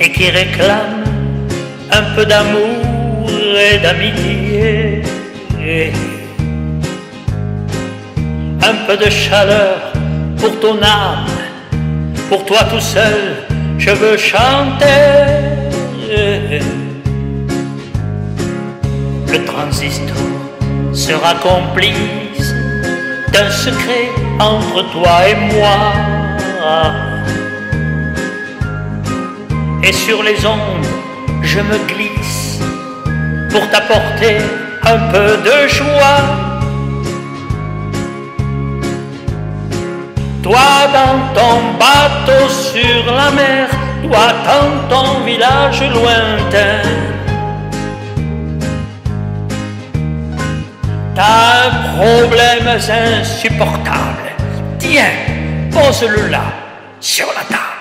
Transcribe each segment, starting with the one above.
et qui réclame un peu d'amour et d'amitié. Un peu de chaleur pour ton âme, pour toi tout seul, je veux chanter. Le transistor sera complice d'un secret entre toi et moi. Et sur les ondes, je me glisse pour t'apporter un peu de joie. Toi dans ton bateau sur la mer, toi dans ton village lointain. T'as un problème insupportable. Tiens, pose-le là, sur la table.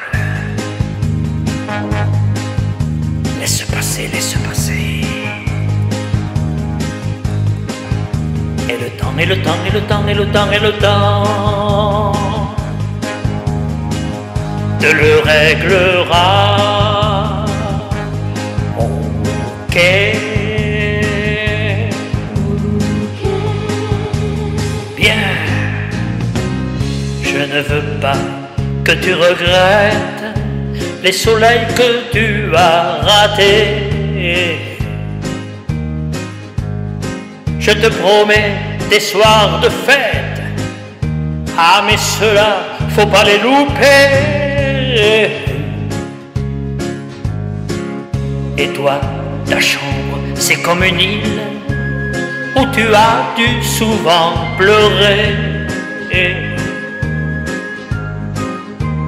Le temps, et le temps, et le temps, et le temps, et le temps te le réglera. Ok. Bien, je ne veux pas que tu regrettes les soleils que tu as ratés. Je te promets des soirs de fête. Ah mais cela, faut pas les louper. Et toi, ta chambre, c'est comme une île où tu as dû souvent pleurer.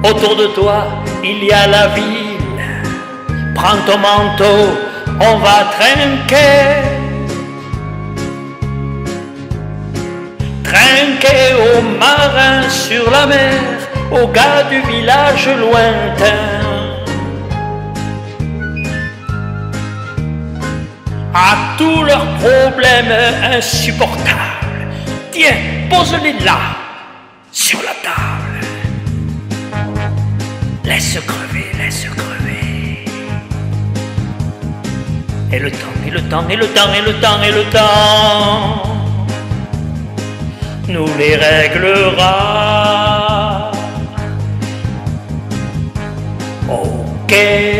Autour de toi, il y a la ville. Prends ton manteau, on va trinquer. Trinquer aux marins sur la mer, aux gars du village lointain. À tous leurs problèmes insupportables. Tiens, pose-les là, sur la table. Laisse crever, laisse crever. Et le temps, et le temps, et le temps, et le temps, et le temps nous les réglera. Ok.